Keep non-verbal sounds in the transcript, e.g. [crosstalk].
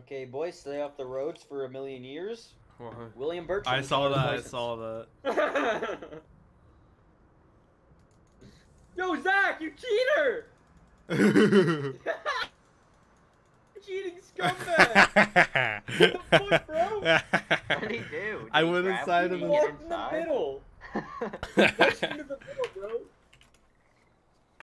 Okay, boys, stay off the roads for a million years. What? William Bertram. I saw that. I saw that. [laughs] Yo, Zach, you cheater! [laughs] [laughs] Cheating scumbag! What the fuck, bro? What did he do? Did I he went inside of He the- walked in the middle. Into the middle.